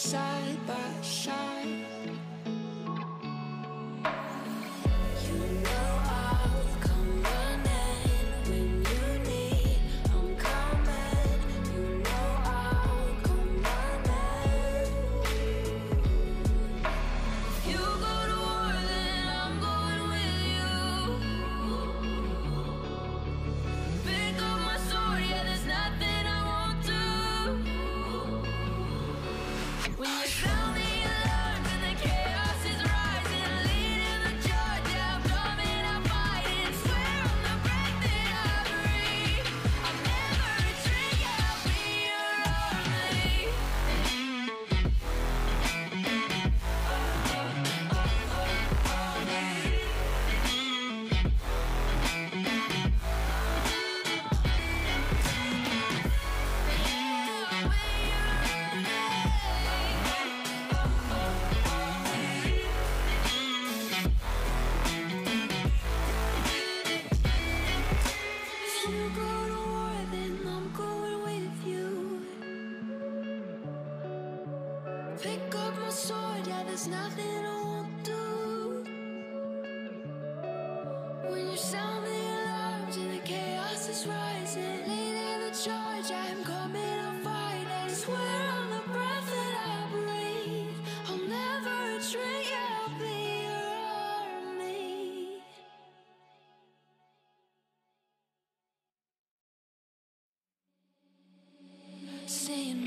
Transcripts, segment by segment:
Standing Pick up my sword, yeah, there's nothing I won't do. When you sound the alarms and the chaos is rising, leading the charge, I'm coming, I'm fighting. Swear on the breath that I breathe, I'll never retreat, yeah, I'll be your army. Seeing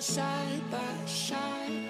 side by side.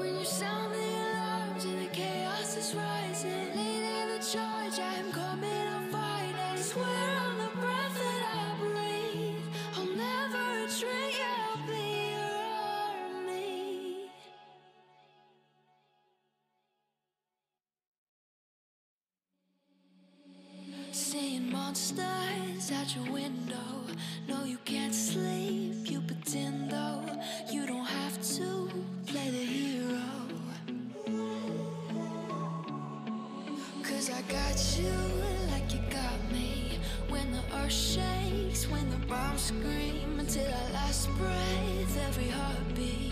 When you sound the alarms and the chaos is rising, leading the charge, I'm coming, I swear on the breath that I breathe, I'll never I'll be your army. Seeing monsters at your window, no, you can't sleep. Mom scream until our last breath, every heartbeat.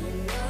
love.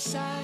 inside.